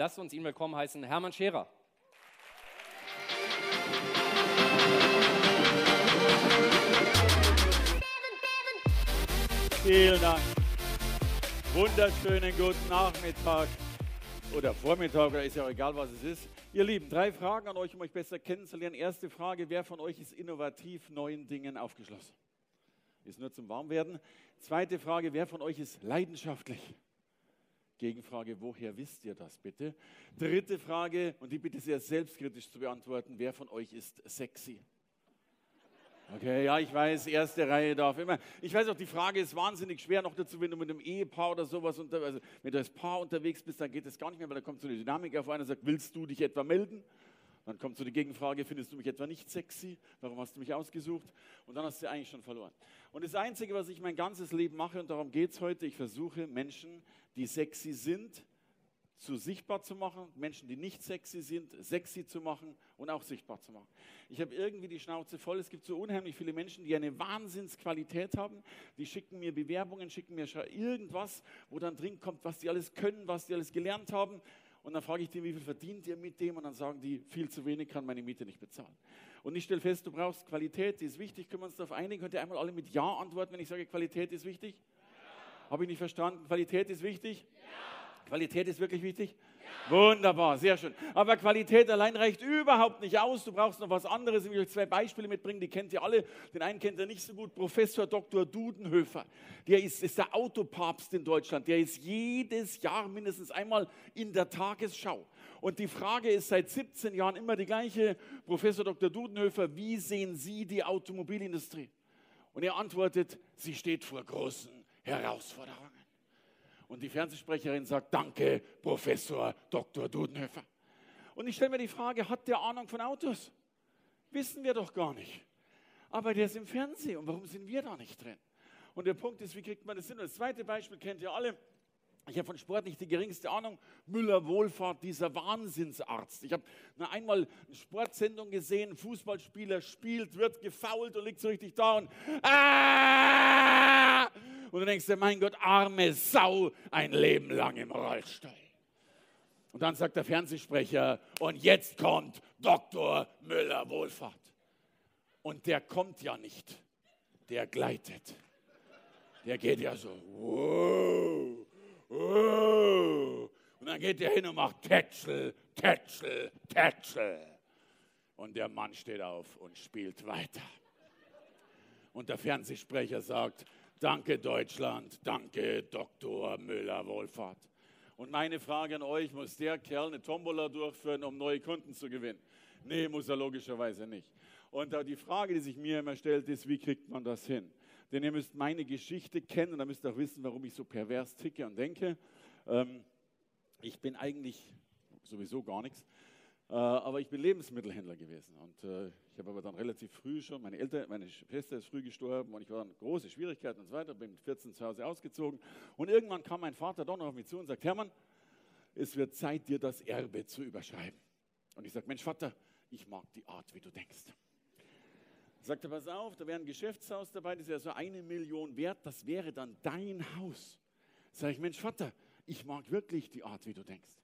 Lasst uns ihn willkommen heißen, Hermann Scherer. Vielen Dank. Wunderschönen guten Nachmittag oder Vormittag, oder ist ja auch egal, was es ist. Ihr Lieben, drei Fragen an euch, um euch besser kennenzulernen. Erste Frage, wer von euch ist innovativ neuen Dingen aufgeschlossen? Ist nur zum Warmwerden. Zweite Frage, wer von euch ist leidenschaftlich? Gegenfrage, woher wisst ihr das bitte? Dritte Frage, und die bitte sehr selbstkritisch zu beantworten, wer von euch ist sexy? Okay, ja, ich weiß, erste Reihe darf immer. Ich weiß auch, die Frage ist wahnsinnig schwer, noch dazu, wenn du mit einem Ehepaar oder sowas, unter, also wenn du als Paar unterwegs bist, dann geht es gar nicht mehr, weil da kommt so eine Dynamik auf einen und sagt, willst du dich etwa melden? Dann kommt so die Gegenfrage, findest du mich etwa nicht sexy? Warum hast du mich ausgesucht? Und dann hast du eigentlich schon verloren. Und das Einzige, was ich mein ganzes Leben mache, und darum geht es heute, ich versuche Menschen, die sexy sind, zu sichtbar zu machen, Menschen, die nicht sexy sind, sexy zu machen und auch sichtbar zu machen. Ich habe irgendwie die Schnauze voll. Es gibt so unheimlich viele Menschen, die eine Wahnsinnsqualität haben. Die schicken mir Bewerbungen, schicken mir irgendwas, wo dann drin kommt, was die alles können, was die alles gelernt haben. Und dann frage ich die, wie viel verdient ihr mit dem? Und dann sagen die, viel zu wenig, kann meine Miete nicht bezahlen. Und ich stelle fest, du brauchst Qualität, die ist wichtig. Können wir uns darauf einigen? Könnt ihr einmal alle mit Ja antworten, wenn ich sage, Qualität ist wichtig? Ja. Habe ich nicht verstanden? Qualität ist wichtig? Ja. Qualität ist wirklich wichtig? Ja. Wunderbar, sehr schön. Aber Qualität allein reicht überhaupt nicht aus. Du brauchst noch was anderes. Ich will euch zwei Beispiele mitbringen, die kennt ihr alle. Den einen kennt ihr nicht so gut, Professor Dr. Dudenhöfer. Der ist, ist der Autopapst in Deutschland. Der ist jedes Jahr mindestens einmal in der Tagesschau. Und die Frage ist seit 17 Jahren immer die gleiche. Professor Dr. Dudenhöfer, wie sehen Sie die Automobilindustrie? Und er antwortet, sie steht vor großen Herausforderungen. Und die Fernsehsprecherin sagt, danke, Professor Dr. Dudenhöfer. Und ich stelle mir die Frage, hat der Ahnung von Autos? Wissen wir doch gar nicht. Aber der ist im Fernsehen und warum sind wir da nicht drin? Und der Punkt ist, wie kriegt man das hin? Und das zweite Beispiel kennt ihr alle. Ich habe von Sport nicht die geringste Ahnung. Müller Wohlfahrt, dieser Wahnsinnsarzt. Ich habe einmal eine Sportsendung gesehen, Fußballspieler spielt, wird gefault und liegt so richtig da und ah! Und du denkst dir, mein Gott, arme Sau, ein Leben lang im Rollstuhl. Und dann sagt der Fernsehsprecher, und jetzt kommt Dr. Müller Wohlfahrt. Und der kommt ja nicht, der gleitet. Der geht ja so, wow, wow. Und dann geht der hin und macht Tätschel, Tätschel, Tätschel. Und der Mann steht auf und spielt weiter. Und der Fernsehsprecher sagt, Danke Deutschland, danke Dr. Müller-Wohlfahrt. Und meine Frage an euch, muss der Kerl eine Tombola durchführen, um neue Kunden zu gewinnen? Nee, muss er logischerweise nicht. Und die Frage, die sich mir immer stellt, ist, wie kriegt man das hin? Denn ihr müsst meine Geschichte kennen und ihr müsst auch wissen, warum ich so pervers ticke und denke. Ähm, ich bin eigentlich sowieso gar nichts. Äh, aber ich bin Lebensmittelhändler gewesen und äh, ich habe aber dann relativ früh schon, meine Eltern, meine Schwester ist früh gestorben und ich war in große Schwierigkeiten und so weiter, bin mit 14 zu Hause ausgezogen und irgendwann kam mein Vater doch noch auf mich zu und sagt, Hermann, es wird Zeit, dir das Erbe zu überschreiben. Und ich sage, Mensch Vater, ich mag die Art, wie du denkst. Er, pass auf, da wäre ein Geschäftshaus dabei, das wäre so eine Million wert, das wäre dann dein Haus. Sag ich, Mensch Vater, ich mag wirklich die Art, wie du denkst.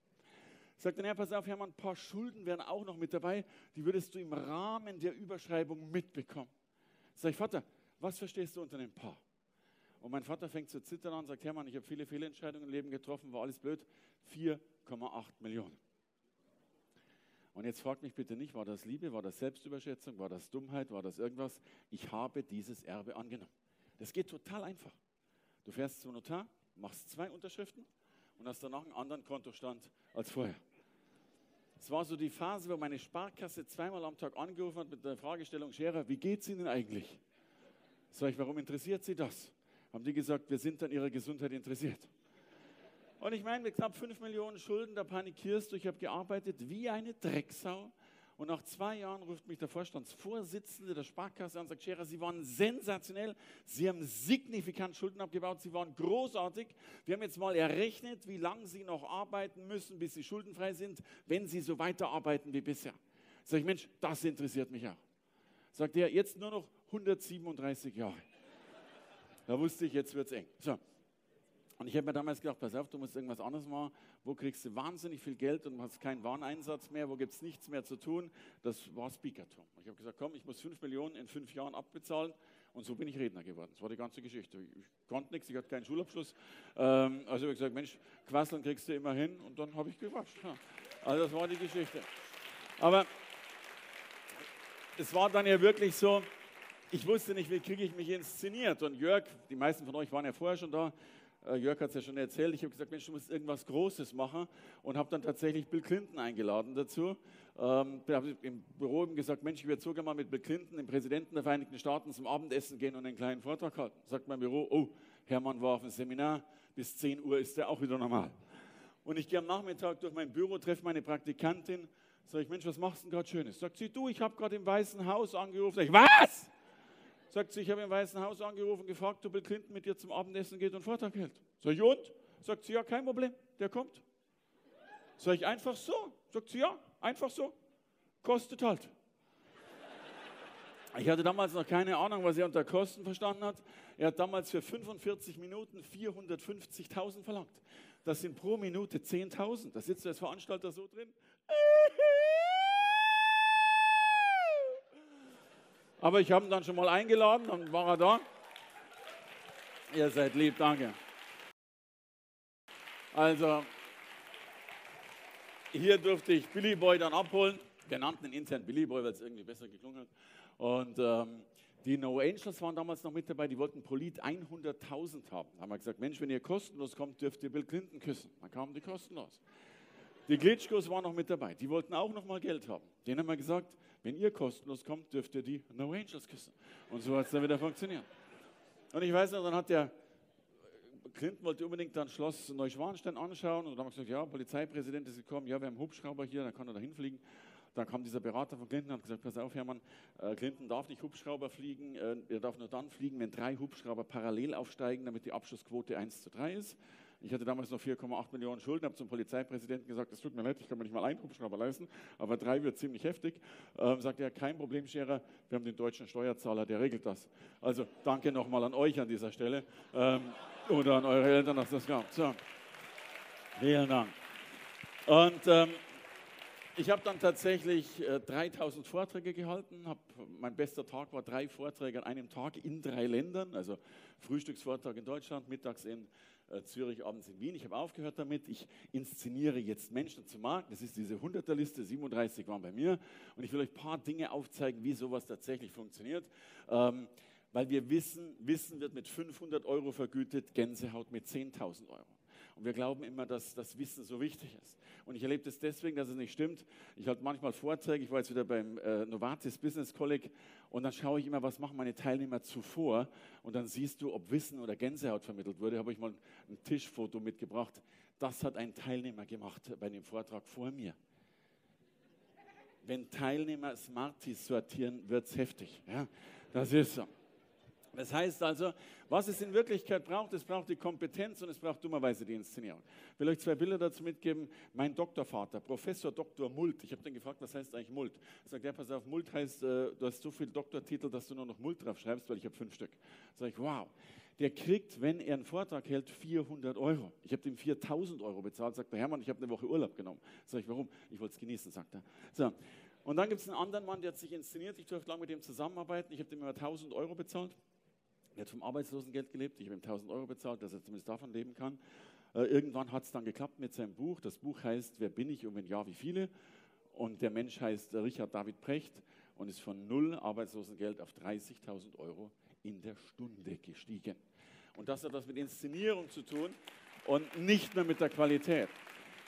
Sagt dann, ja, pass auf, Hermann, ein paar Schulden wären auch noch mit dabei, die würdest du im Rahmen der Überschreibung mitbekommen. Sag ich, Vater, was verstehst du unter einem Paar? Und mein Vater fängt zu zittern an und sagt, Hermann, ich habe viele Fehlentscheidungen im Leben getroffen, war alles blöd. 4,8 Millionen. Und jetzt fragt mich bitte nicht, war das Liebe, war das Selbstüberschätzung, war das Dummheit, war das irgendwas? Ich habe dieses Erbe angenommen. Das geht total einfach. Du fährst zum Notar, machst zwei Unterschriften und hast danach einen anderen Kontostand als vorher. Es war so die Phase, wo meine Sparkasse zweimal am Tag angerufen hat mit der Fragestellung, Scherer, wie geht es Ihnen eigentlich? Sag ich, warum interessiert Sie das? Haben die gesagt, wir sind an Ihrer Gesundheit interessiert. Und ich meine, mit knapp 5 Millionen Schulden, da panikierst du. Ich habe gearbeitet wie eine Drecksau und nach zwei Jahren ruft mich der Vorstandsvorsitzende der Sparkasse an und sagt, Scherer, Sie waren sensationell. Sie haben signifikant Schulden abgebaut. Sie waren großartig. Wir haben jetzt mal errechnet, wie lange Sie noch arbeiten müssen, bis Sie schuldenfrei sind, wenn Sie so weiterarbeiten wie bisher. Sag ich, Mensch, das interessiert mich auch. Sagt er, jetzt nur noch 137 Jahre. Da wusste ich, jetzt wird es eng. So. Und ich habe mir damals gedacht, pass auf, du musst irgendwas anderes machen. Wo kriegst du wahnsinnig viel Geld und hast keinen Wareneinsatz mehr? Wo gibt es nichts mehr zu tun? Das war Speakertum. Ich habe gesagt, komm, ich muss fünf Millionen in fünf Jahren abbezahlen. Und so bin ich Redner geworden. Das war die ganze Geschichte. Ich konnte nichts, ich hatte keinen Schulabschluss. Ähm, also habe ich gesagt, Mensch, Quasseln kriegst du immer hin. Und dann habe ich gequatscht. Ja. Also das war die Geschichte. Aber es war dann ja wirklich so, ich wusste nicht, wie kriege ich mich inszeniert. Und Jörg, die meisten von euch waren ja vorher schon da, Jörg hat es ja schon erzählt, ich habe gesagt, Mensch, du musst irgendwas Großes machen und habe dann tatsächlich Bill Clinton eingeladen dazu. Ähm, habe im Büro eben gesagt, Mensch, ich würde sogar mal mit Bill Clinton, dem Präsidenten der Vereinigten Staaten, zum Abendessen gehen und einen kleinen Vortrag halten. Sagt mein Büro, oh, Hermann war auf dem Seminar, bis 10 Uhr ist er auch wieder normal. Und ich gehe am Nachmittag durch mein Büro, treffe meine Praktikantin, sage ich, Mensch, was machst du denn gerade Schönes? Sagt sie, du, ich habe gerade im Weißen Haus angerufen. Sag ich, was? Sagt sie, ich habe im Weißen Haus angerufen gefragt, ob Bill Clinton mit dir zum Abendessen geht und Vortrag hält. Sag ich, und? Sagt sie, ja, kein Problem, der kommt. Sag ich, einfach so? Sagt sie, ja, einfach so. Kostet halt. Ich hatte damals noch keine Ahnung, was er unter Kosten verstanden hat. Er hat damals für 45 Minuten 450.000 verlangt. Das sind pro Minute 10.000. Da sitzt du als Veranstalter so drin. Aber ich habe ihn dann schon mal eingeladen, dann war er da. Ihr seid lieb, danke. Also, hier durfte ich Billy Boy dann abholen. Wir nannten ihn intern Billy Boy, weil es irgendwie besser geklungen hat. Und ähm, die No Angels waren damals noch mit dabei, die wollten pro Lied 100.000 haben. Da haben wir gesagt, Mensch, wenn ihr kostenlos kommt, dürft ihr Bill Clinton küssen. Dann kamen die kostenlos. Die Glitschkos waren noch mit dabei, die wollten auch noch mal Geld haben. Denen haben wir gesagt, wenn ihr kostenlos kommt, dürft ihr die No Angels küssen. Und so hat es dann wieder funktioniert. Und ich weiß noch, dann hat der Clinton wollte unbedingt dann Schloss Neuschwanstein anschauen und dann haben wir gesagt, ja, Polizeipräsident ist gekommen, ja, wir haben Hubschrauber hier, dann kann er da hinfliegen. Dann kam dieser Berater von Clinton und hat gesagt, pass auf, Hermann, äh, Clinton darf nicht Hubschrauber fliegen, äh, er darf nur dann fliegen, wenn drei Hubschrauber parallel aufsteigen, damit die Abschussquote 1 zu 3 ist. Ich hatte damals noch 4,8 Millionen Schulden, habe zum Polizeipräsidenten gesagt, es tut mir leid, ich kann mir nicht mal einen Hubschrauber leisten, aber drei wird ziemlich heftig. Ähm, sagt er, kein Problem, Scherer, wir haben den deutschen Steuerzahler, der regelt das. Also danke nochmal an euch an dieser Stelle ähm, oder an eure Eltern, dass das gab. So, vielen Dank. Und ähm, ich habe dann tatsächlich äh, 3000 Vorträge gehalten. Hab, mein bester Tag war drei Vorträge an einem Tag in drei Ländern. Also Frühstücksvortrag in Deutschland, mittags in Zürich, abends in Wien. Ich habe aufgehört damit. Ich inszeniere jetzt Menschen zum Markt. Das ist diese 100er-Liste, 37 waren bei mir. Und ich will euch ein paar Dinge aufzeigen, wie sowas tatsächlich funktioniert. Ähm, weil wir wissen, Wissen wird mit 500 Euro vergütet, Gänsehaut mit 10.000 Euro. Und wir glauben immer, dass das Wissen so wichtig ist. Und ich erlebe das deswegen, dass es nicht stimmt. Ich halte manchmal Vorträge. Ich war jetzt wieder beim äh, Novartis Business Colleague und dann schaue ich immer, was machen meine Teilnehmer zuvor. Und dann siehst du, ob Wissen oder Gänsehaut vermittelt wurde. Habe ich mal ein Tischfoto mitgebracht. Das hat ein Teilnehmer gemacht bei dem Vortrag vor mir. Wenn Teilnehmer Smarties sortieren, wird es heftig. Ja, das ist so. Das heißt also, was es in Wirklichkeit braucht, es braucht die Kompetenz und es braucht dummerweise die Inszenierung. Ich will euch zwei Bilder dazu mitgeben. Mein Doktorvater, Professor Dr. Mult, ich habe den gefragt, was heißt eigentlich Mult? Sagt er, pass auf, Mult heißt, äh, du hast so viele Doktortitel, dass du nur noch Mult drauf schreibst, weil ich habe fünf Stück. Sag ich, wow. Der kriegt, wenn er einen Vortrag hält, 400 Euro. Ich habe ihm 4000 Euro bezahlt. Sagt der Hermann, ich habe eine Woche Urlaub genommen. Sag ich, warum? Ich wollte es genießen, sagt er. So. Und dann gibt es einen anderen Mann, der hat sich inszeniert. Ich durfte lange mit dem zusammenarbeiten. Ich habe ihm immer 1000 Euro bezahlt. Er hat vom Arbeitslosengeld gelebt. Ich habe ihm 1000 Euro bezahlt, dass er zumindest davon leben kann. Äh, irgendwann hat es dann geklappt mit seinem Buch. Das Buch heißt Wer bin ich und wenn ja, wie viele? Und der Mensch heißt Richard David Precht und ist von null Arbeitslosengeld auf 30.000 Euro in der Stunde gestiegen. Und das hat was mit Inszenierung zu tun und nicht mehr mit der Qualität.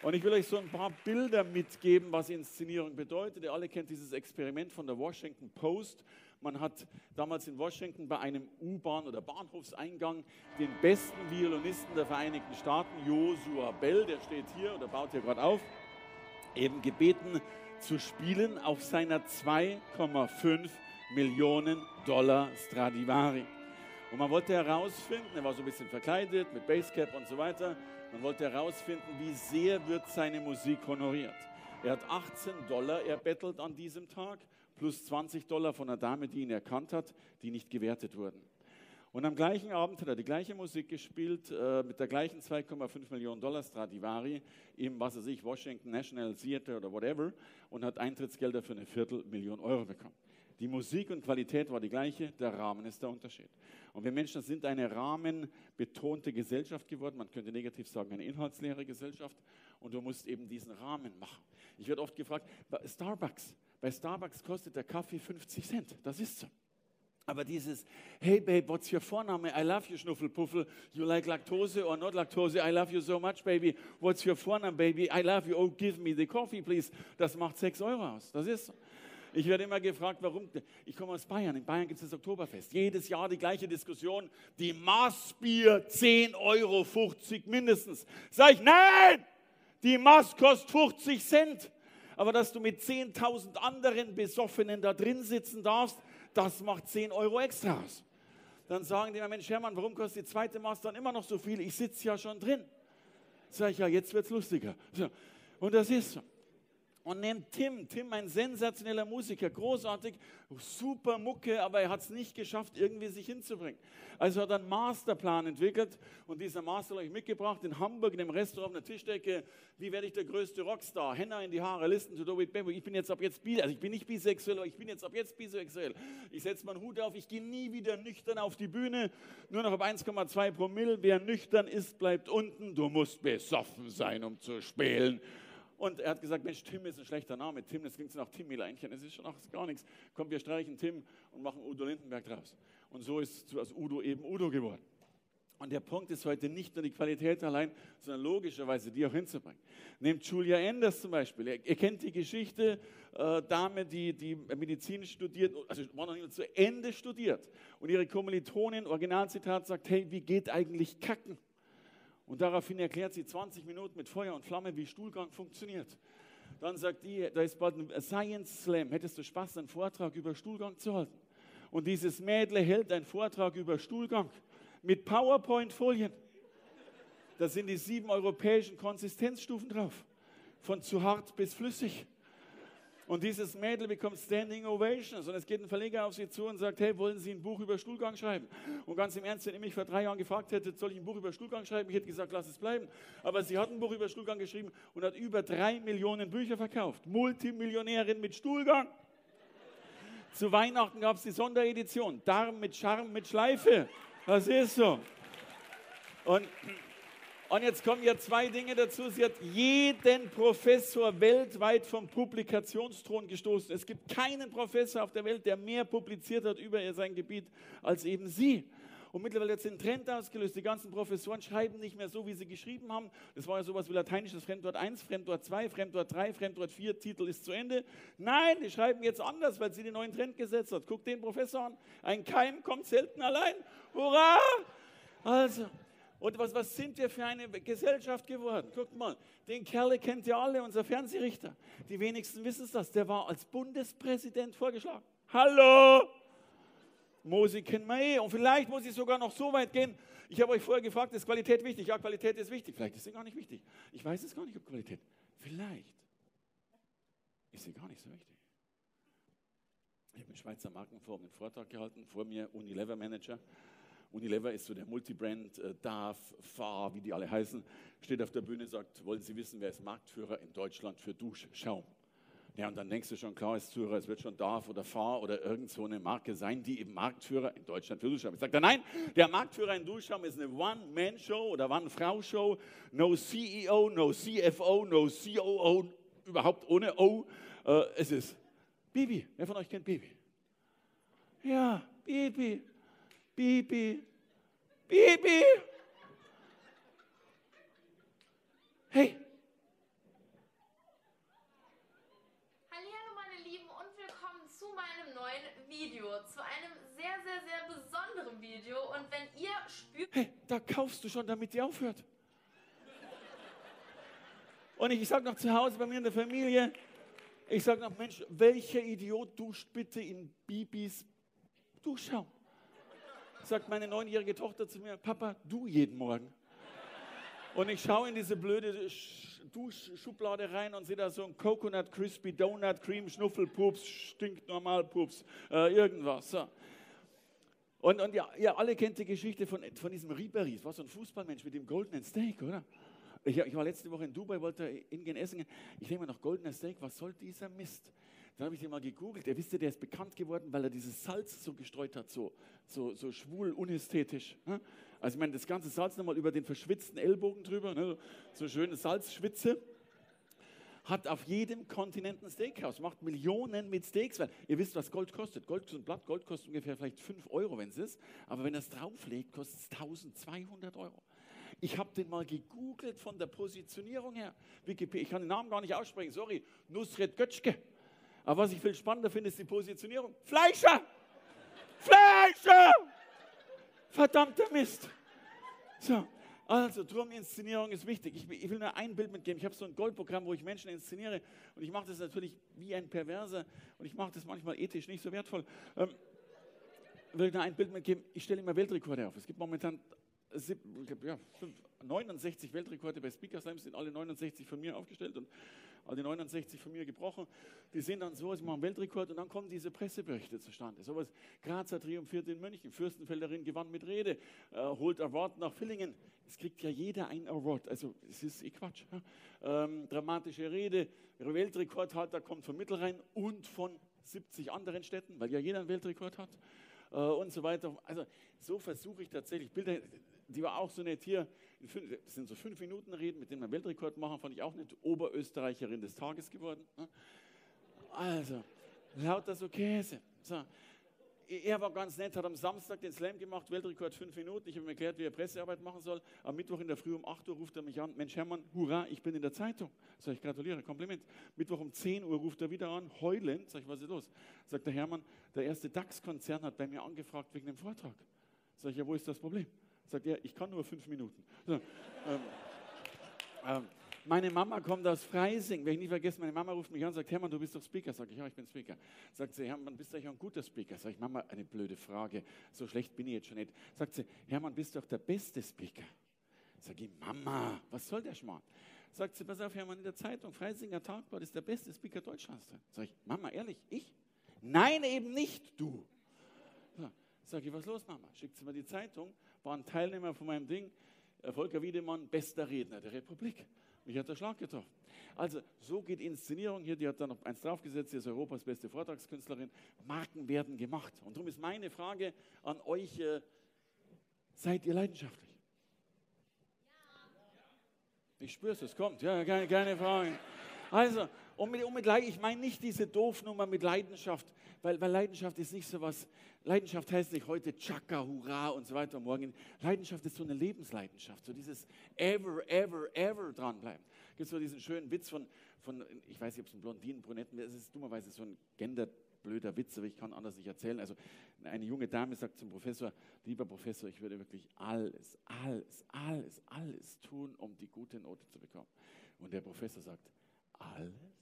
Und ich will euch so ein paar Bilder mitgeben, was Inszenierung bedeutet. Ihr alle kennt dieses Experiment von der Washington Post. Man hat damals in Washington bei einem U-Bahn- oder Bahnhofseingang den besten Violinisten der Vereinigten Staaten, Joshua Bell, der steht hier oder baut hier gerade auf, eben gebeten zu spielen auf seiner 2,5 Millionen Dollar Stradivari. Und man wollte herausfinden, er war so ein bisschen verkleidet mit Basscap und so weiter, man wollte herausfinden, wie sehr wird seine Musik honoriert. Er hat 18 Dollar erbettelt an diesem Tag plus 20 Dollar von einer Dame, die ihn erkannt hat, die nicht gewertet wurden. Und am gleichen Abend hat er die gleiche Musik gespielt, äh, mit der gleichen 2,5 Millionen Dollar Stradivari im, was weiß ich, Washington National Theater oder whatever und hat Eintrittsgelder für eine Viertelmillion Euro bekommen. Die Musik und Qualität war die gleiche, der Rahmen ist der Unterschied. Und wir Menschen sind eine rahmenbetonte Gesellschaft geworden, man könnte negativ sagen, eine inhaltsleere Gesellschaft und du musst eben diesen Rahmen machen. Ich werde oft gefragt, Starbucks, bei Starbucks kostet der Kaffee 50 Cent, das ist so. Aber dieses, hey babe, what's your Vorname? I love you, Schnuffelpuffel. You like lactose or not lactose? I love you so much, baby. What's your Vorname, baby? I love you. Oh, give me the coffee, please. Das macht 6 Euro aus. Das ist so. Ich werde immer gefragt, warum. Ich komme aus Bayern. In Bayern gibt es das Oktoberfest. Jedes Jahr die gleiche Diskussion. Die Maßbier 10,50 Euro mindestens. Sag ich, nein! Die Maß kostet 50 Cent. Aber dass du mit 10.000 anderen Besoffenen da drin sitzen darfst, das macht 10 Euro extra aus. Dann sagen die mir, Mensch Hermann, warum kostet die zweite Maß dann immer noch so viel? Ich sitze ja schon drin. Sag ich, ja, jetzt wird es lustiger. So. Und das ist so und nennt Tim. Tim, ein sensationeller Musiker, großartig, super Mucke, aber er hat es nicht geschafft, irgendwie sich hinzubringen. Also hat er einen Masterplan entwickelt und dieser Master habe ich mitgebracht in Hamburg in dem Restaurant der Tischdecke. Wie werde ich der größte Rockstar? Henna in die Haare, listen to David Bebo. Ich bin jetzt ab jetzt, also ich bin nicht bisexuell, aber ich bin jetzt ab jetzt bisexuell. Ich setze meinen Hut auf, ich gehe nie wieder nüchtern auf die Bühne, nur noch auf 1,2 Promille. Wer nüchtern ist, bleibt unten. Du musst besoffen sein, um zu spielen. Und er hat gesagt, Mensch, Tim ist ein schlechter Name. Tim, das klingt so nach Timmy-Leinchen. Das ist schon auch gar nichts. Komm, wir streichen Tim und machen Udo Lindenberg draus. Und so ist aus Udo eben Udo geworden. Und der Punkt ist heute nicht nur die Qualität allein, sondern logischerweise die auch hinzubringen. Nehmt Julia Enders zum Beispiel. Ihr, ihr kennt die Geschichte, äh, Dame, die, die Medizin studiert, also war noch nicht zu Ende studiert. Und ihre Kommilitonin, Originalzitat, sagt, hey, wie geht eigentlich Kacken? Und daraufhin erklärt sie 20 Minuten mit Feuer und Flamme, wie Stuhlgang funktioniert. Dann sagt die, da ist bald ein Science Slam. Hättest du Spaß, einen Vortrag über Stuhlgang zu halten? Und dieses Mädle hält einen Vortrag über Stuhlgang mit PowerPoint-Folien. Da sind die sieben europäischen Konsistenzstufen drauf. Von zu hart bis flüssig. Und dieses Mädel bekommt Standing Ovations. Und es geht ein Verleger auf sie zu und sagt, hey, wollen Sie ein Buch über Stuhlgang schreiben? Und ganz im Ernst, wenn ihr mich vor drei Jahren gefragt hättet, soll ich ein Buch über Stuhlgang schreiben? Ich hätte gesagt, lass es bleiben. Aber sie hat ein Buch über Stuhlgang geschrieben und hat über drei Millionen Bücher verkauft. Multimillionärin mit Stuhlgang. Zu Weihnachten gab es die Sonderedition. Darm mit Charme mit Schleife. Das ist so. Und und jetzt kommen ja zwei Dinge dazu. Sie hat jeden Professor weltweit vom Publikationsthron gestoßen. Es gibt keinen Professor auf der Welt, der mehr publiziert hat über sein Gebiet als eben sie. Und mittlerweile hat sie einen Trend ausgelöst. Die ganzen Professoren schreiben nicht mehr so, wie sie geschrieben haben. Das war ja sowas wie lateinisches Fremdwort 1, Fremdwort 2, Fremdwort 3, Fremdwort 4, Titel ist zu Ende. Nein, die schreiben jetzt anders, weil sie den neuen Trend gesetzt hat. Guck den Professor an. Ein Keim kommt selten allein. Hurra! Also, und was, was sind wir für eine Gesellschaft geworden? Guckt mal, den Kerl kennt ihr alle, unser Fernsehrichter. Die wenigsten wissen es das. Der war als Bundespräsident vorgeschlagen. Hallo! Mosi kennen wir eh. Und vielleicht muss ich sogar noch so weit gehen. Ich habe euch vorher gefragt, ist Qualität wichtig? Ja, Qualität ist wichtig. Vielleicht ist sie gar nicht wichtig. Ich weiß es gar nicht, ob Qualität. Vielleicht ist sie gar nicht so wichtig. Ich habe im Schweizer Markenforum einen Vortrag gehalten, vor mir Unilever Manager. Unilever ist so der Multibrand, äh, DAF, FAR, wie die alle heißen, steht auf der Bühne und sagt, wollen Sie wissen, wer ist Marktführer in Deutschland für Duschschaum? Ja, und dann denkst du schon, klar ist Zuhörer, es wird schon DAF oder FAR oder irgend so eine Marke sein, die eben Marktführer in Deutschland für Duschschaum ist. Sagt er, nein, der Marktführer in Duschschaum ist eine One-Man-Show oder One-Frau-Show, no CEO, no CFO, no COO, überhaupt ohne O. Äh, es ist Bibi. Wer von euch kennt Bibi? Ja, Bibi. Bibi, Bibi. Hey. Hallo meine Lieben und willkommen zu meinem neuen Video, zu einem sehr, sehr, sehr besonderen Video. Und wenn ihr spürt... Hey, da kaufst du schon, damit die aufhört. Und ich, ich sage noch zu Hause bei mir in der Familie, ich sage noch, Mensch, welcher Idiot duscht bitte in Bibis Duschschaum? Sagt meine neunjährige Tochter zu mir, Papa, du jeden Morgen. Und ich schaue in diese blöde Duschschublade rein und sehe da so ein Coconut Crispy Donut Cream Schnuffelpups, stinkt normal Pups, äh, irgendwas. So. Und, und ja, ihr alle kennt die Geschichte von, von diesem Ribery. Das war so ein Fußballmensch mit dem goldenen Steak, oder? Ich, ich war letzte Woche in Dubai, wollte in gehen essen. Ich denke mir noch, goldener Steak, was soll dieser Mist? Dann habe ich den mal gegoogelt. Er wisst der ist bekannt geworden, weil er dieses Salz so gestreut hat, so, so, so schwul, unästhetisch. Ne? Also ich meine, das ganze Salz nochmal über den verschwitzten Ellbogen drüber, ne? so schöne Salzschwitze hat auf jedem Kontinent ein Steakhouse, macht Millionen mit Steaks, weil ihr wisst, was Gold kostet. Gold, ein Blatt Gold kostet ungefähr vielleicht 5 Euro, wenn es ist, aber wenn er es drauflegt, kostet es 1200 Euro. Ich habe den mal gegoogelt von der Positionierung her. Wikipedia, ich kann den Namen gar nicht aussprechen, sorry, Nusret Götschke. Aber was ich viel spannender finde, ist die Positionierung. Fleischer! Fleischer! Verdammter Mist! So, also, Turminszenierung ist wichtig. Ich, will nur ein Bild mitgeben. Ich habe so ein Goldprogramm, wo ich Menschen inszeniere und ich mache das natürlich wie ein Perverser und ich mache das manchmal ethisch nicht so wertvoll. Ähm, will nur ein Bild mitgeben. Ich stelle immer Weltrekorde auf. Es gibt momentan ja, 69 Weltrekorde bei Speaker Slams, sind alle 69 von mir aufgestellt und alle 69 von mir gebrochen. Die sind dann so, sie machen einen Weltrekord und dann kommen diese Presseberichte zustande. So was, Grazer triumphiert in München, Fürstenfelderin gewann mit Rede, äh, holt Award nach Villingen. Es kriegt ja jeder ein Award, also es ist eh Quatsch. Ja? Ähm, dramatische Rede, Weltrekordhalter kommt von Mittelrhein und von 70 anderen Städten, weil ja jeder einen Weltrekord hat äh, und so weiter. Also so versuche ich tatsächlich Bilder, die war auch so nett hier, das sind so fünf Minuten Reden, mit denen wir Weltrekord machen, fand ich auch nett, Oberösterreicherin des Tages geworden. Ne? Also, lauter so Käse. So. Er war ganz nett, hat am Samstag den Slam gemacht, Weltrekord fünf Minuten. Ich habe ihm erklärt, wie er Pressearbeit machen soll. Am Mittwoch in der Früh um 8 Uhr ruft er mich an. Mensch, Hermann, hurra, ich bin in der Zeitung. Sag ich, gratuliere, Kompliment. Mittwoch um 10 Uhr ruft er wieder an, heulend. Sag ich, was ist los? Sagt der Hermann, der erste DAX-Konzern hat bei mir angefragt wegen dem Vortrag. Sag ich, ja, wo ist das Problem? Sagt er, ich kann nur fünf Minuten. So, ähm, ähm, meine Mama kommt aus Freising. Wenn ich nie vergesse, meine Mama ruft mich an und sagt, Hermann, du bist doch Speaker. Sag ich, ja, ich bin Speaker. Sagt sie, Hermann, bist du eigentlich ein guter Speaker? Sag ich, Mama, eine blöde Frage. So schlecht bin ich jetzt schon nicht. Sagt sie, Hermann, bist du doch der beste Speaker. Sag ich, Mama, was soll der Schmarrn? Sagt sie, pass auf, Hermann, in der Zeitung, Freisinger Tagblatt ist der beste Speaker Deutschlands. Sag ich, Mama, ehrlich, ich? Nein, eben nicht, du. Sag ich, was los, Mama? Schickt sie mir die Zeitung war ein Teilnehmer von meinem Ding, Volker Wiedemann, bester Redner der Republik. Mich hat der Schlag getroffen. Also, so geht Inszenierung hier. Die hat dann noch eins draufgesetzt. Sie ist Europas beste Vortragskünstlerin. Marken werden gemacht. Und darum ist meine Frage an euch: äh, Seid ihr leidenschaftlich? Ich spüre es, es kommt. Ja, keine, keine Frage. Also, und mit, und mit ich meine nicht diese Doofnummer mit Leidenschaft, weil, weil Leidenschaft ist nicht so was, Leidenschaft heißt nicht heute Chaka, Hurra und so weiter morgen. Leidenschaft ist so eine Lebensleidenschaft, so dieses ever, ever, ever dranbleiben. Es gibt so diesen schönen Witz von, von ich weiß nicht, ob es ein Blondinen, Brunetten es ist dummerweise so ein genderblöder Witz, aber ich kann anders nicht erzählen. Also eine junge Dame sagt zum Professor, lieber Professor, ich würde wirklich alles, alles, alles, alles tun, um die gute Note zu bekommen. Und der Professor sagt, alles?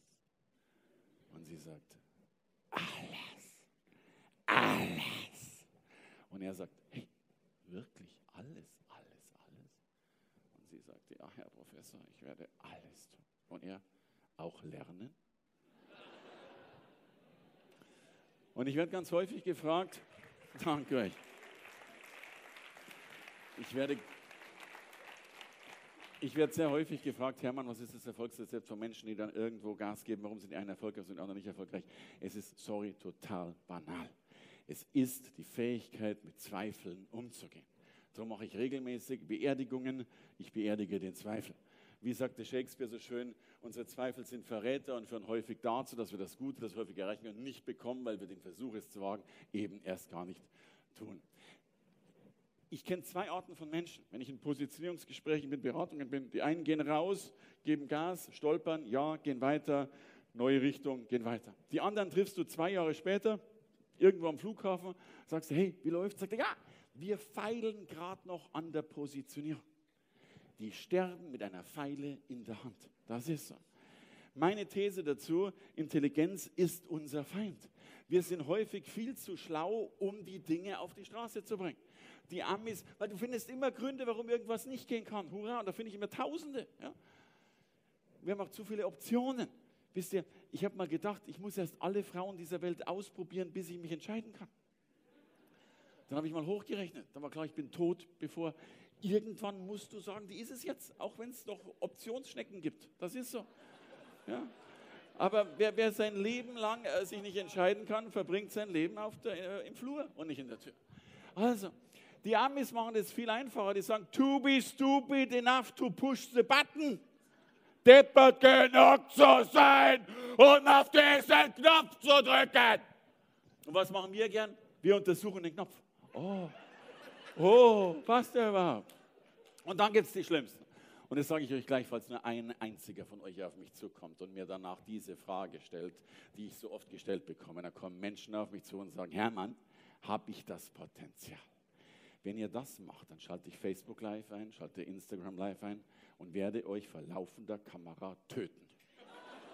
Und sie sagt, alles, alles. Und er sagt, hey, wirklich alles, alles, alles? Und sie sagt, ja, Herr Professor, ich werde alles tun. Und er, auch lernen? Und ich werde ganz häufig gefragt, danke euch, ich werde ich werde sehr häufig gefragt, Hermann, was ist das Erfolgsrezept von Menschen, die dann irgendwo Gas geben? Warum sind die einen erfolgreich und die anderen nicht erfolgreich? Es ist, sorry, total banal. Es ist die Fähigkeit, mit Zweifeln umzugehen. Darum mache ich regelmäßig Beerdigungen. Ich beerdige den Zweifel. Wie sagte Shakespeare so schön, unsere Zweifel sind Verräter und führen häufig dazu, dass wir das Gute, das häufig erreichen und nicht bekommen, weil wir den Versuch, es zu wagen, eben erst gar nicht tun ich kenne zwei Arten von Menschen. Wenn ich in Positionierungsgesprächen bin, Beratungen bin, die einen gehen raus, geben Gas, stolpern, ja, gehen weiter, neue Richtung, gehen weiter. Die anderen triffst du zwei Jahre später, irgendwo am Flughafen, sagst du, hey, wie läuft's? Sagt er, ja, wir feilen gerade noch an der Positionierung. Die sterben mit einer Pfeile in der Hand. Das ist so. Meine These dazu, Intelligenz ist unser Feind. Wir sind häufig viel zu schlau, um die Dinge auf die Straße zu bringen die Amis, weil du findest immer Gründe, warum irgendwas nicht gehen kann. Hurra, und da finde ich immer Tausende. Ja? Wir haben auch zu viele Optionen. Wisst ihr, ich habe mal gedacht, ich muss erst alle Frauen dieser Welt ausprobieren, bis ich mich entscheiden kann. Dann habe ich mal hochgerechnet. Dann war klar, ich bin tot, bevor irgendwann musst du sagen, die ist es jetzt, auch wenn es noch Optionsschnecken gibt. Das ist so. Ja. Aber wer, wer sein Leben lang äh, sich nicht entscheiden kann, verbringt sein Leben auf der, äh, im Flur und nicht in der Tür. Also, die Amis machen das viel einfacher. Die sagen, to be stupid enough to push the button. Deppert genug zu sein und auf diesen Knopf zu drücken. Und was machen wir gern? Wir untersuchen den Knopf. Oh, oh, passt der überhaupt? Und dann gibt es die Schlimmsten. Und das sage ich euch gleich, falls nur ein einziger von euch auf mich zukommt und mir danach diese Frage stellt, die ich so oft gestellt bekomme. Dann kommen Menschen auf mich zu und sagen, Hermann, habe ich das Potenzial? Wenn ihr das macht, dann schalte ich Facebook live ein, schalte Instagram live ein und werde euch vor laufender Kamera töten.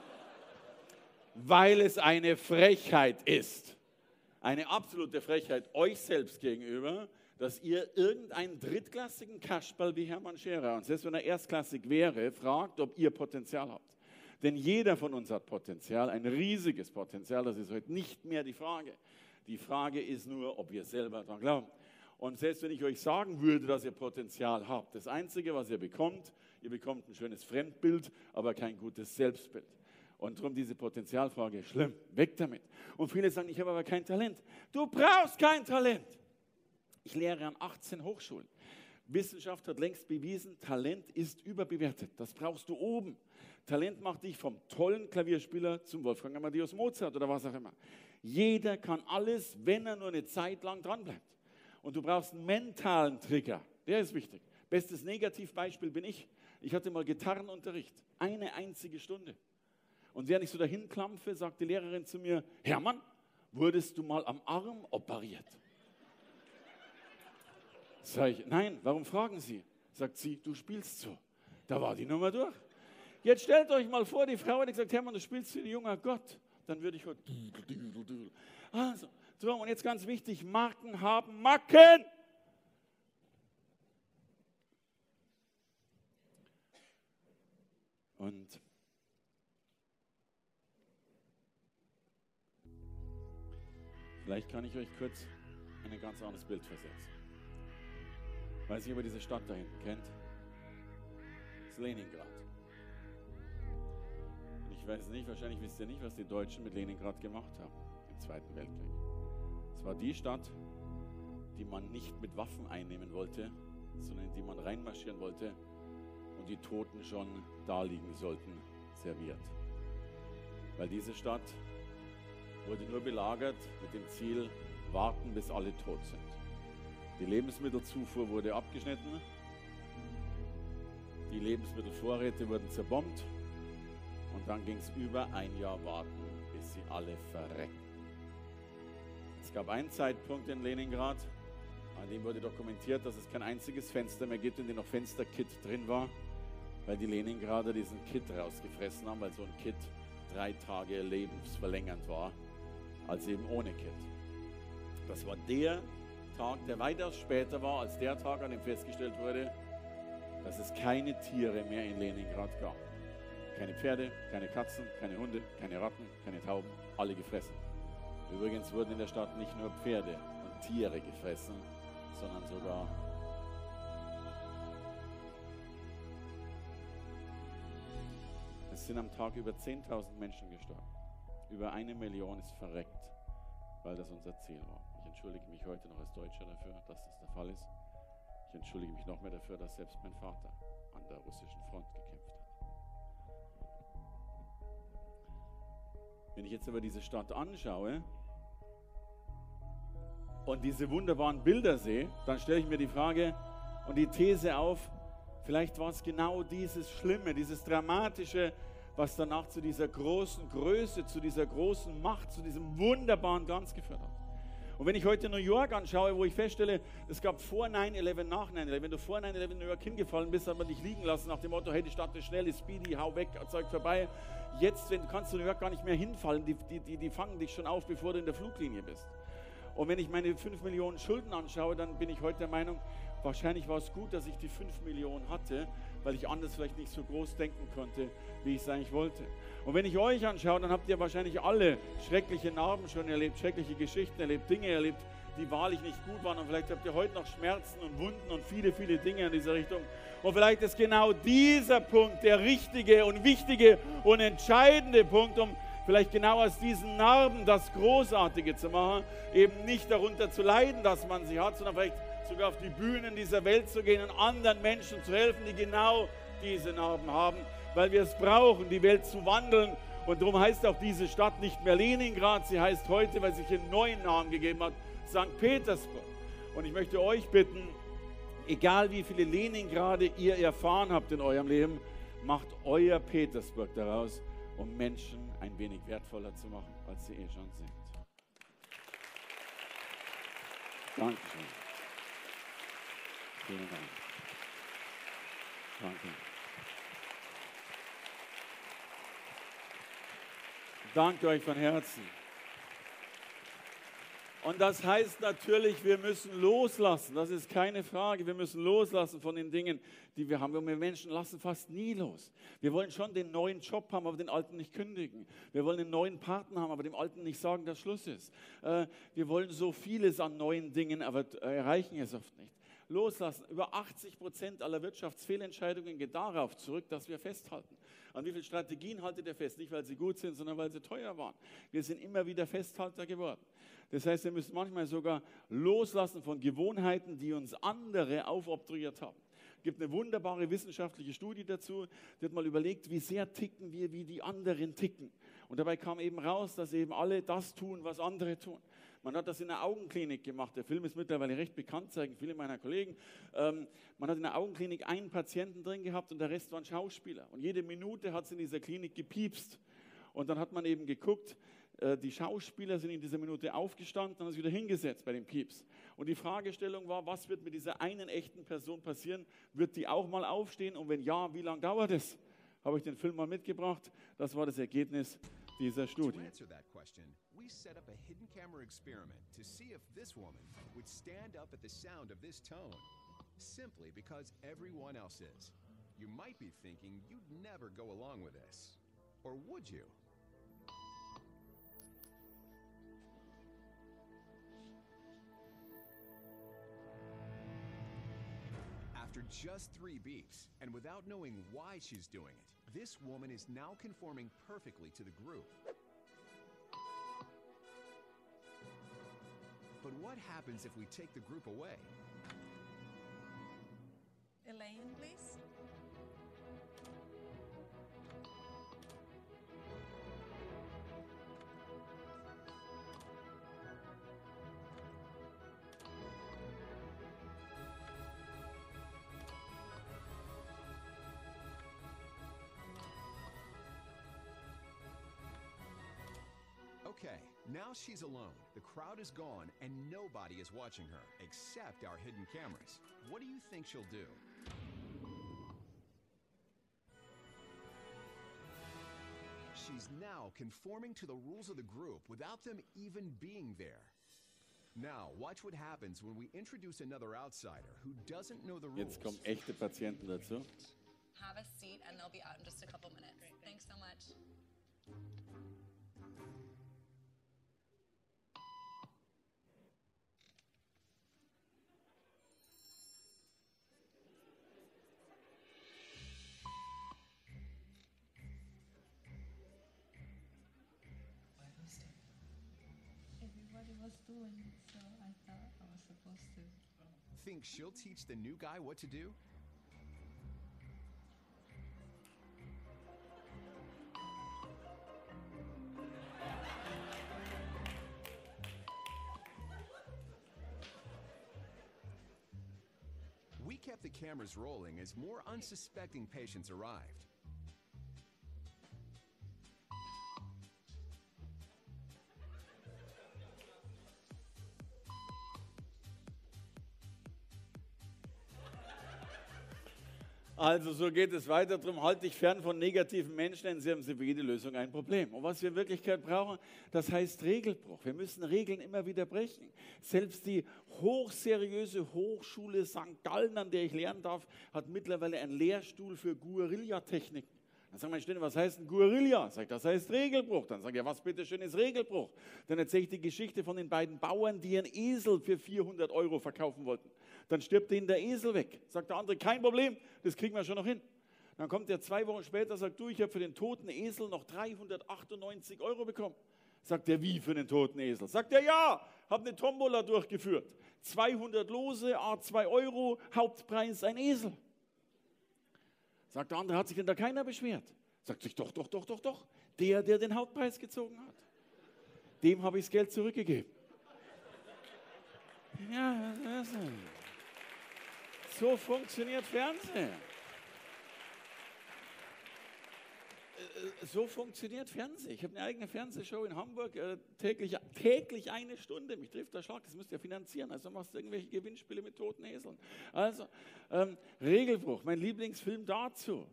Weil es eine Frechheit ist eine absolute Frechheit euch selbst gegenüber, dass ihr irgendeinen drittklassigen Kasperl wie Hermann Scherer, und selbst wenn er erstklassig wäre, fragt, ob ihr Potenzial habt. Denn jeder von uns hat Potenzial, ein riesiges Potenzial, das ist heute nicht mehr die Frage. Die Frage ist nur, ob ihr selber daran glaubt. Und selbst wenn ich euch sagen würde, dass ihr Potenzial habt, das Einzige, was ihr bekommt, ihr bekommt ein schönes Fremdbild, aber kein gutes Selbstbild. Und darum diese Potenzialfrage, schlimm, weg damit. Und viele sagen, ich habe aber kein Talent. Du brauchst kein Talent. Ich lehre an 18 Hochschulen. Wissenschaft hat längst bewiesen, Talent ist überbewertet. Das brauchst du oben. Talent macht dich vom tollen Klavierspieler zum Wolfgang Amadeus Mozart oder was auch immer. Jeder kann alles, wenn er nur eine Zeit lang dranbleibt. Und du brauchst einen mentalen Trigger. Der ist wichtig. Bestes Negativbeispiel bin ich. Ich hatte mal Gitarrenunterricht. Eine einzige Stunde. Und während ich so dahin klampfe, sagt die Lehrerin zu mir, Hermann, wurdest du mal am Arm operiert? Sag ich, nein, warum fragen Sie? Sagt sie, du spielst so. Da war die Nummer durch. Jetzt stellt euch mal vor, die Frau hätte gesagt, Hermann, du spielst wie ein junger Gott. Dann würde ich heute. Also, so, und jetzt ganz wichtig, Marken haben Macken. Und Vielleicht kann ich euch kurz in ein ganz anderes Bild versetzen. Weiß nicht, ob ihr diese Stadt da hinten kennt. Das ist Leningrad. Und ich weiß nicht, wahrscheinlich wisst ihr nicht, was die Deutschen mit Leningrad gemacht haben im Zweiten Weltkrieg. Es war die Stadt, die man nicht mit Waffen einnehmen wollte, sondern in die man reinmarschieren wollte und die Toten schon da liegen sollten, serviert. Weil diese Stadt wurde nur belagert mit dem Ziel, warten, bis alle tot sind. Die Lebensmittelzufuhr wurde abgeschnitten, die Lebensmittelvorräte wurden zerbombt und dann ging es über ein Jahr warten, bis sie alle verrecken. Es gab einen Zeitpunkt in Leningrad, an dem wurde dokumentiert, dass es kein einziges Fenster mehr gibt, in dem noch Fensterkit drin war, weil die Leningrader diesen Kit rausgefressen haben, weil so ein Kit drei Tage lebensverlängernd war als eben ohne Kind. Das war der Tag, der weitaus später war als der Tag, an dem festgestellt wurde, dass es keine Tiere mehr in Leningrad gab. Keine Pferde, keine Katzen, keine Hunde, keine Ratten, keine Tauben, alle gefressen. Übrigens wurden in der Stadt nicht nur Pferde und Tiere gefressen, sondern sogar Es sind am Tag über 10.000 Menschen gestorben. Über eine Million ist verreckt, weil das unser Ziel war. Ich entschuldige mich heute noch als Deutscher dafür, dass das der Fall ist. Ich entschuldige mich noch mehr dafür, dass selbst mein Vater an der russischen Front gekämpft hat. Wenn ich jetzt aber diese Stadt anschaue und diese wunderbaren Bilder sehe, dann stelle ich mir die Frage und die These auf, vielleicht war es genau dieses Schlimme, dieses Dramatische, was danach zu dieser großen Größe, zu dieser großen Macht, zu diesem wunderbaren Glanz geführt hat. Und wenn ich heute New York anschaue, wo ich feststelle, es gab vor 9-11, nach 9-11, wenn du vor 9-11 in New York hingefallen bist, hat man dich liegen lassen nach dem Motto, hey, die Stadt ist schnell, ist speedy, hau weg, Zeug vorbei. Jetzt wenn, kannst du New York gar nicht mehr hinfallen, die, die, die, die fangen dich schon auf, bevor du in der Fluglinie bist. Und wenn ich meine 5 Millionen Schulden anschaue, dann bin ich heute der Meinung, wahrscheinlich war es gut, dass ich die 5 Millionen hatte, weil ich anders vielleicht nicht so groß denken konnte, wie ich es eigentlich wollte. Und wenn ich euch anschaue, dann habt ihr wahrscheinlich alle schreckliche Narben schon erlebt, schreckliche Geschichten erlebt, Dinge erlebt, die wahrlich nicht gut waren. Und vielleicht habt ihr heute noch Schmerzen und Wunden und viele, viele Dinge in dieser Richtung. Und vielleicht ist genau dieser Punkt der richtige und wichtige und entscheidende Punkt, um vielleicht genau aus diesen Narben das Großartige zu machen, eben nicht darunter zu leiden, dass man sie hat, sondern vielleicht sogar auf die Bühnen dieser Welt zu gehen und anderen Menschen zu helfen, die genau diese Narben haben, weil wir es brauchen, die Welt zu wandeln. Und darum heißt auch diese Stadt nicht mehr Leningrad, sie heißt heute, weil sich einen neuen Namen gegeben hat, St. Petersburg. Und ich möchte euch bitten, egal wie viele Leningrade ihr erfahren habt in eurem Leben, macht euer Petersburg daraus, um Menschen ein wenig wertvoller zu machen, als sie eh schon sind. Dankeschön. Vielen Dank. Danke. Danke euch von Herzen. Und das heißt natürlich, wir müssen loslassen. Das ist keine Frage. Wir müssen loslassen von den Dingen, die wir haben. Wir Menschen lassen fast nie los. Wir wollen schon den neuen Job haben, aber den alten nicht kündigen. Wir wollen einen neuen Partner haben, aber dem alten nicht sagen, dass Schluss ist. Äh, wir wollen so vieles an neuen Dingen, aber erreichen es oft nicht. Loslassen. Über 80 Prozent aller Wirtschaftsfehlentscheidungen geht darauf zurück, dass wir festhalten. An wie vielen Strategien haltet ihr fest? Nicht, weil sie gut sind, sondern weil sie teuer waren. Wir sind immer wieder Festhalter geworden. Das heißt, wir müssen manchmal sogar loslassen von Gewohnheiten, die uns andere aufobtruiert haben. Es gibt eine wunderbare wissenschaftliche Studie dazu, die hat mal überlegt, wie sehr ticken wir, wie die anderen ticken. Und dabei kam eben raus, dass eben alle das tun, was andere tun. Man hat das in der Augenklinik gemacht. Der Film ist mittlerweile recht bekannt, zeigen viele meiner Kollegen. Ähm, man hat in der Augenklinik einen Patienten drin gehabt und der Rest waren Schauspieler. Und jede Minute hat es in dieser Klinik gepiepst. Und dann hat man eben geguckt, äh, die Schauspieler sind in dieser Minute aufgestanden und haben sich wieder hingesetzt bei den Pieps. Und die Fragestellung war, was wird mit dieser einen echten Person passieren? Wird die auch mal aufstehen? Und wenn ja, wie lange dauert es? Habe ich den Film mal mitgebracht. Das war das Ergebnis dieser Studie. simply because everyone else is. You might be thinking you'd never go along with this. Or would you? After just three beeps, and without knowing why she's doing it, this woman is now conforming perfectly to the group. But what happens if we take the group away? Elaine, please. Okay, now she's alone. The crowd is gone and nobody is watching her except our hidden cameras. What do you think she'll do? She's now conforming to the rules of the group without them even being there. Now, watch what happens when we introduce another outsider who doesn't know the rules. Jetzt kommen echte Patienten dazu. Have a seat and they'll be out in just a couple minutes. Thanks so much. So I thought I was supposed to. Think she'll teach the new guy what to do? We kept the cameras rolling as more unsuspecting patients arrived. Also so geht es weiter. Darum halte dich fern von negativen Menschen, denn sie haben für jede Lösung ein Problem. Und was wir in Wirklichkeit brauchen, das heißt Regelbruch. Wir müssen Regeln immer wieder brechen. Selbst die hochseriöse Hochschule St. Gallen, an der ich lernen darf, hat mittlerweile einen Lehrstuhl für Guerillatechniken. Dann sagt meine Stunde, was heißt ein Guerilla? Sagt, das heißt Regelbruch. Dann sagt er, was bitte schön ist Regelbruch? Dann erzähle ich die Geschichte von den beiden Bauern, die einen Esel für 400 Euro verkaufen wollten. Dann stirbt ihnen der Esel weg. Sagt der andere, kein Problem, das kriegen wir schon noch hin. Dann kommt er zwei Wochen später, sagt du, ich habe für den toten Esel noch 398 Euro bekommen. Sagt er, wie für den toten Esel? Sagt er, ja, habe eine Tombola durchgeführt. 200 Lose, a 2 Euro, Hauptpreis ein Esel. Sagt der andere, hat sich denn da keiner beschwert? Sagt sich, doch, doch, doch, doch, doch. Der, der den Hauptpreis gezogen hat. Dem habe ich das Geld zurückgegeben. Ja, das ist, so funktioniert Fernsehen. so funktioniert Fernsehen. Ich habe eine eigene Fernsehshow in Hamburg, äh, täglich, täglich eine Stunde. Mich trifft der Schlag, das müsst ihr finanzieren. Also machst du irgendwelche Gewinnspiele mit toten Eseln. Also, ähm, Regelbruch, mein Lieblingsfilm dazu.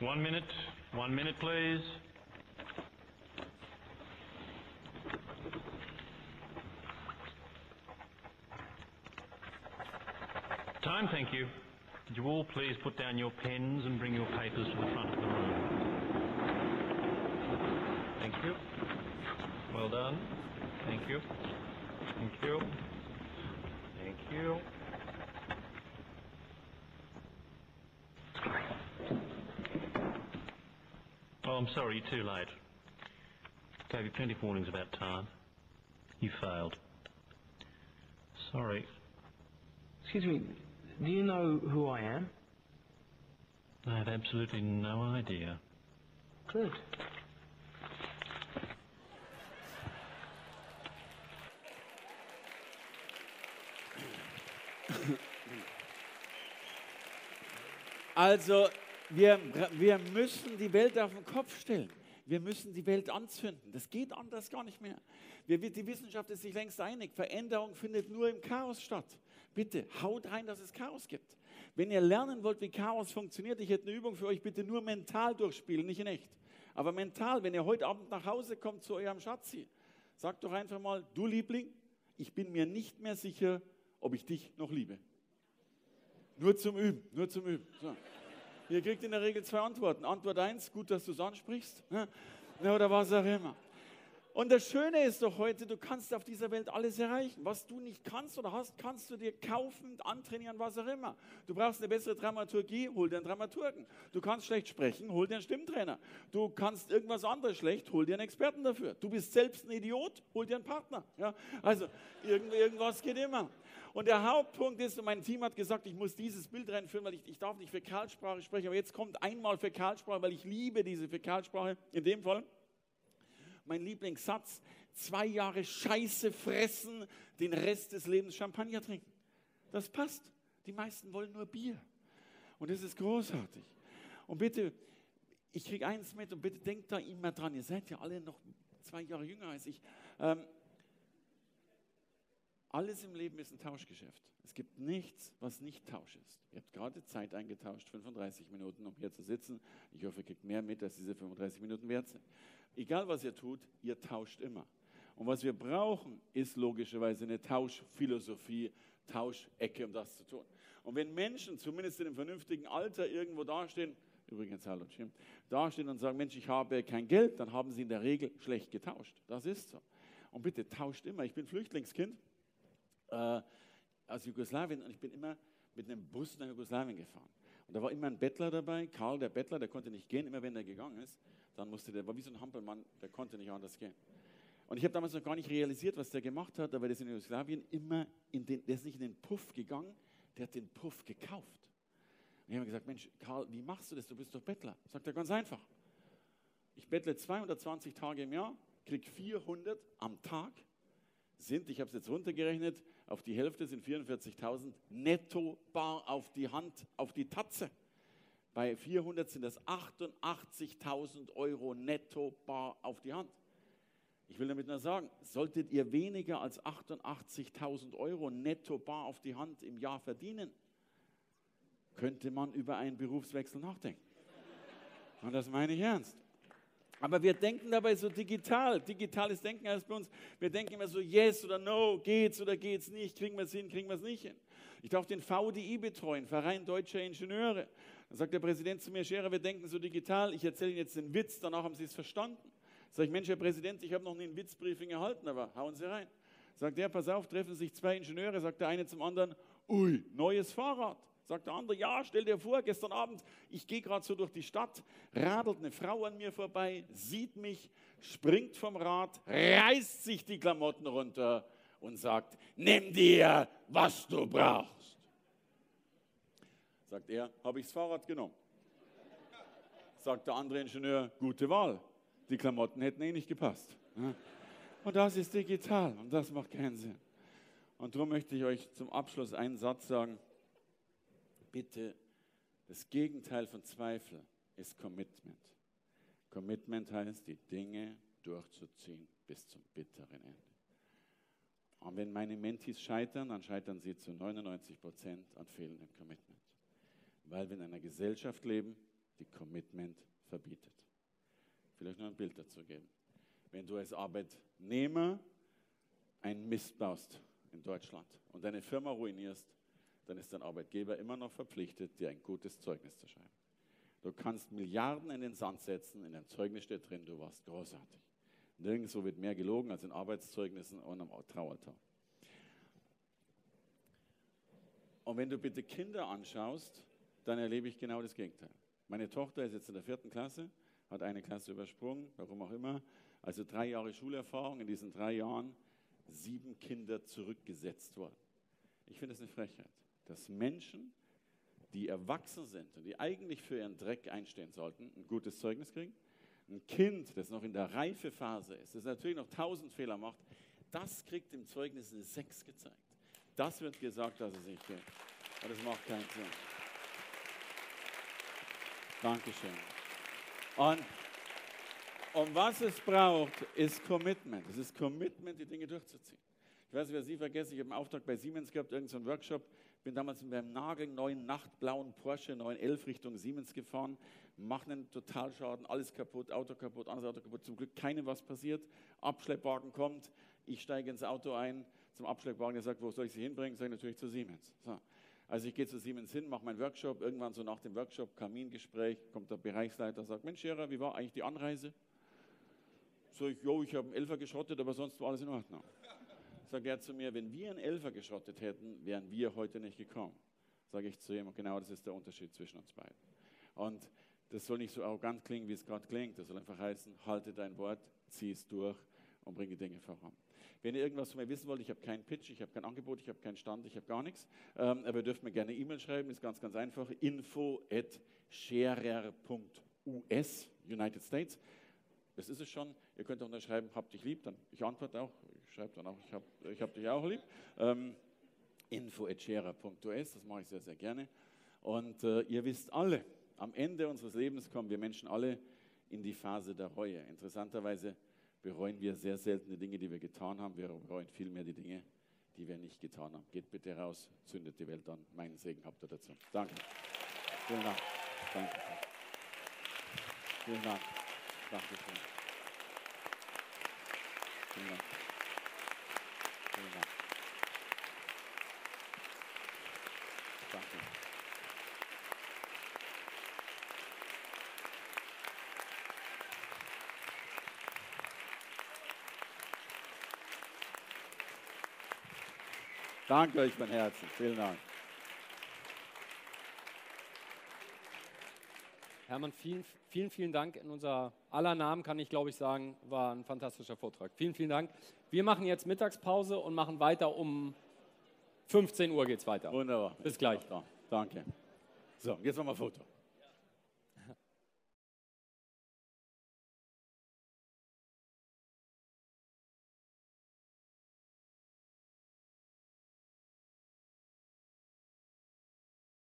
One minute, one minute, please. Time, thank you. Could you all please put down your pens and bring your papers to the front of the room? Thank you. Well done. Thank you. Thank you. Thank you. Oh, I'm sorry, you're too late. Gave you plenty of warnings about time. You failed. Sorry. Excuse me, do you know who I am? I have absolutely no idea. Good. Also, wir, wir müssen die Welt auf den Kopf stellen. Wir müssen die Welt anzünden. Das geht anders gar nicht mehr. Wir, die Wissenschaft ist sich längst einig. Veränderung findet nur im Chaos statt. Bitte haut rein, dass es Chaos gibt. Wenn ihr lernen wollt, wie Chaos funktioniert, ich hätte eine Übung für euch, bitte nur mental durchspielen, nicht in echt. Aber mental, wenn ihr heute Abend nach Hause kommt zu eurem Schatzi, sagt doch einfach mal, du Liebling, ich bin mir nicht mehr sicher, ob ich dich noch liebe. Nur zum Üben, nur zum Üben. So. Ihr kriegt in der Regel zwei Antworten. Antwort eins, gut, dass du es ansprichst. Ja, oder was auch immer. Und das Schöne ist doch heute, du kannst auf dieser Welt alles erreichen. Was du nicht kannst oder hast, kannst du dir kaufen, antrainieren, was auch immer. Du brauchst eine bessere Dramaturgie, hol dir einen Dramaturgen. Du kannst schlecht sprechen, hol dir einen Stimmtrainer. Du kannst irgendwas anderes schlecht, hol dir einen Experten dafür. Du bist selbst ein Idiot, hol dir einen Partner. Ja? Also irgend, irgendwas geht immer. Und der Hauptpunkt ist, und mein Team hat gesagt, ich muss dieses Bild reinführen, weil ich, ich darf nicht Fäkalsprache sprechen, aber jetzt kommt einmal Fäkalsprache, weil ich liebe diese Fäkalsprache in dem Fall mein Lieblingssatz, zwei Jahre Scheiße fressen, den Rest des Lebens Champagner trinken. Das passt. Die meisten wollen nur Bier. Und das ist großartig. Und bitte, ich kriege eins mit und bitte denkt da immer dran, ihr seid ja alle noch zwei Jahre jünger als ich. Ähm, alles im Leben ist ein Tauschgeschäft. Es gibt nichts, was nicht Tausch ist. Ihr habt gerade Zeit eingetauscht, 35 Minuten, um hier zu sitzen. Ich hoffe, ihr kriegt mehr mit, als diese 35 Minuten wert sind egal was ihr tut, ihr tauscht immer. Und was wir brauchen, ist logischerweise eine Tauschphilosophie, Tauschecke, um das zu tun. Und wenn Menschen, zumindest in einem vernünftigen Alter, irgendwo dastehen, übrigens, hallo Jim, dastehen und sagen, Mensch, ich habe kein Geld, dann haben sie in der Regel schlecht getauscht. Das ist so. Und bitte tauscht immer. Ich bin Flüchtlingskind äh, aus Jugoslawien und ich bin immer mit einem Bus nach Jugoslawien gefahren. Und da war immer ein Bettler dabei, Karl der Bettler, der konnte nicht gehen, immer wenn er gegangen ist dann musste der, war wie so ein Hampelmann, der konnte nicht anders gehen. Und ich habe damals noch gar nicht realisiert, was der gemacht hat, aber der ist in Jugoslawien immer, in den, der ist nicht in den Puff gegangen, der hat den Puff gekauft. Und ich habe gesagt, Mensch, Karl, wie machst du das? Du bist doch Bettler. Sagt er ganz einfach. Ich bettle 220 Tage im Jahr, kriege 400 am Tag, sind, ich habe es jetzt runtergerechnet, auf die Hälfte sind 44.000 netto bar auf die Hand, auf die Tatze. Bei 400 sind das 88.000 Euro netto bar auf die Hand. Ich will damit nur sagen, solltet ihr weniger als 88.000 Euro netto bar auf die Hand im Jahr verdienen, könnte man über einen Berufswechsel nachdenken. Und das meine ich ernst. Aber wir denken dabei so digital. Digitales Denken heißt bei uns, wir denken immer so yes oder no, geht's oder geht's nicht, kriegen wir es hin, kriegen wir es nicht hin. Ich darf den VDI betreuen, Verein Deutscher Ingenieure. Dann sagt der Präsident zu mir, Scherer, wir denken so digital. Ich erzähle Ihnen jetzt den Witz, danach haben Sie es verstanden. Sag ich, Mensch, Herr Präsident, ich habe noch nie ein Witzbriefing erhalten, aber hauen Sie rein. Sagt er, pass auf, treffen sich zwei Ingenieure, sagt der eine zum anderen, ui, neues Fahrrad. Sagt der andere, ja, stell dir vor, gestern Abend, ich gehe gerade so durch die Stadt, radelt eine Frau an mir vorbei, sieht mich, springt vom Rad, reißt sich die Klamotten runter und sagt, nimm dir, was du brauchst. Sagt er, habe ich das Fahrrad genommen. Sagt der andere Ingenieur, gute Wahl. Die Klamotten hätten eh nicht gepasst. Und das ist digital und das macht keinen Sinn. Und darum möchte ich euch zum Abschluss einen Satz sagen bitte, das Gegenteil von Zweifel ist Commitment. Commitment heißt, die Dinge durchzuziehen bis zum bitteren Ende. Und wenn meine Mentis scheitern, dann scheitern sie zu 99 Prozent an fehlendem Commitment. Weil wir in einer Gesellschaft leben, die Commitment verbietet. Vielleicht noch ein Bild dazu geben. Wenn du als Arbeitnehmer einen Mist baust in Deutschland und deine Firma ruinierst, dann ist dein Arbeitgeber immer noch verpflichtet, dir ein gutes Zeugnis zu schreiben. Du kannst Milliarden in den Sand setzen, in deinem Zeugnis steht drin, du warst großartig. Nirgendwo wird mehr gelogen als in Arbeitszeugnissen und am Trauertag. Und wenn du bitte Kinder anschaust, dann erlebe ich genau das Gegenteil. Meine Tochter ist jetzt in der vierten Klasse, hat eine Klasse übersprungen, warum auch immer. Also drei Jahre Schulerfahrung, in diesen drei Jahren sieben Kinder zurückgesetzt worden. Ich finde das eine Frechheit dass Menschen, die erwachsen sind und die eigentlich für ihren Dreck einstehen sollten, ein gutes Zeugnis kriegen. Ein Kind, das noch in der Reifephase ist, das natürlich noch tausend Fehler macht, das kriegt im Zeugnis eine Sechs gezeigt. Das wird gesagt, dass es nicht geht. Und das macht keinen Sinn. Dankeschön. Und um was es braucht, ist Commitment. Es ist Commitment, die Dinge durchzuziehen. Ich weiß nicht, wer Sie vergessen, ich habe einen Auftrag bei Siemens gehabt, irgendeinen so Workshop bin damals mit einem nagelneuen, nachtblauen Porsche 911 Richtung Siemens gefahren, mache einen Totalschaden, alles kaputt, Auto kaputt, anderes Auto kaputt. Zum Glück keinem was passiert. Abschleppwagen kommt, ich steige ins Auto ein, zum Abschleppwagen, der sagt, wo soll ich Sie hinbringen? Sage ich natürlich zu Siemens. So. Also ich gehe zu Siemens hin, mache meinen Workshop, irgendwann so nach dem Workshop, Kamingespräch, kommt der Bereichsleiter, sagt, Mensch Scherer, wie war eigentlich die Anreise? Sag ich, jo, ich habe einen Elfer geschrottet, aber sonst war alles in Ordnung sagt er zu mir, wenn wir einen Elfer geschrottet hätten, wären wir heute nicht gekommen. Sage ich zu ihm, genau das ist der Unterschied zwischen uns beiden. Und das soll nicht so arrogant klingen, wie es gerade klingt. Das soll einfach heißen, halte dein Wort, zieh es durch und bringe Dinge voran. Wenn ihr irgendwas von mir wissen wollt, ich habe keinen Pitch, ich habe kein Angebot, ich habe keinen Stand, ich habe gar nichts. Ähm, aber ihr dürft mir gerne E-Mail schreiben, ist ganz, ganz einfach. info at scherer.us, United States. Das ist es schon. Ihr könnt auch unterschreiben, habt dich lieb, dann ich antworte auch schreibt dann auch, ich habe ich hab dich auch lieb. Ähm, info.scherer.us, das mache ich sehr, sehr gerne. Und äh, ihr wisst alle, am Ende unseres Lebens kommen wir Menschen alle in die Phase der Reue. Interessanterweise bereuen wir sehr selten die Dinge, die wir getan haben. Wir bereuen vielmehr die Dinge, die wir nicht getan haben. Geht bitte raus, zündet die Welt an. Meinen Segen habt ihr dazu. Danke. Vielen Dank. Danke. Vielen Dank. Danke schön. Vielen Dank. Vielen Dank. Danke. Danke euch von Herzen. Vielen Dank. Hermann, vielen, vielen, vielen Dank. In unser aller Namen kann ich, glaube ich, sagen, war ein fantastischer Vortrag. Vielen, vielen Dank. Wir machen jetzt Mittagspause und machen weiter um 15 Uhr geht es weiter. Wunderbar. Bis gleich. Danke. So, jetzt ein Foto.